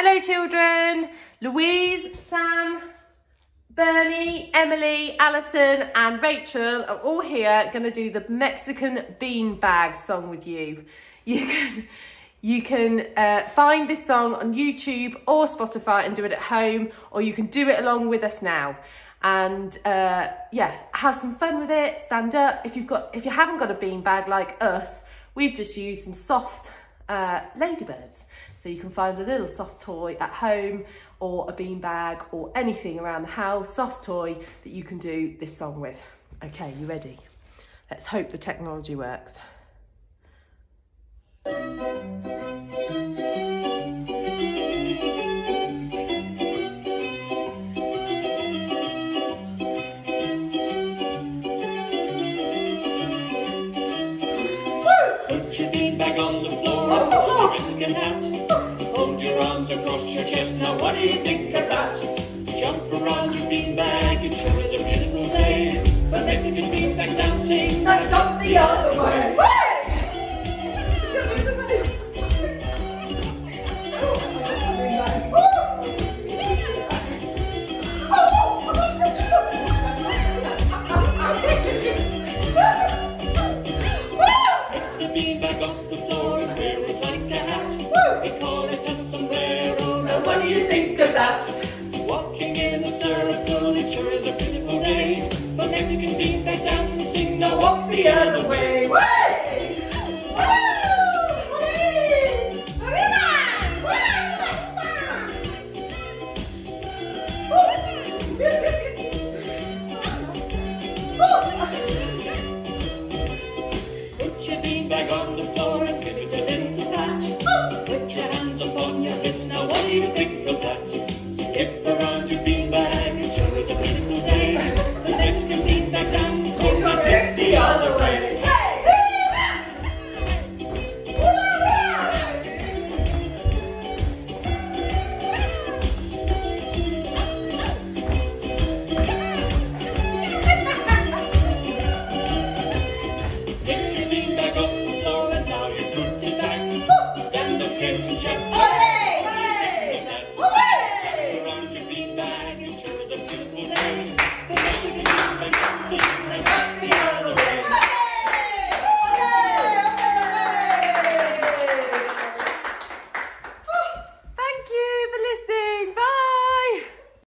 Hello children, Louise, Sam, Bernie, Emily, Alison and Rachel are all here going to do the Mexican bean bag song with you. You can, you can uh, find this song on YouTube or Spotify and do it at home or you can do it along with us now and uh, yeah, have some fun with it, stand up. If you've got, if you haven't got a bean bag like us, we've just used some soft uh, ladybirds. So you can find a little soft toy at home or a bean bag or anything around the house, soft toy that you can do this song with. Okay, you ready? Let's hope the technology works. Do you think of that? Jump around your bean bag, it sure is a beautiful day. For Mexican bean bag dancing, Now jump the other way. Pick the bean bag off the floor and wear it like a hat. We call it a sombrero, now What do you think of? Walking in a circle, it sure is a beautiful day. For Mexican bean bag dancing, now walk Walk the other way.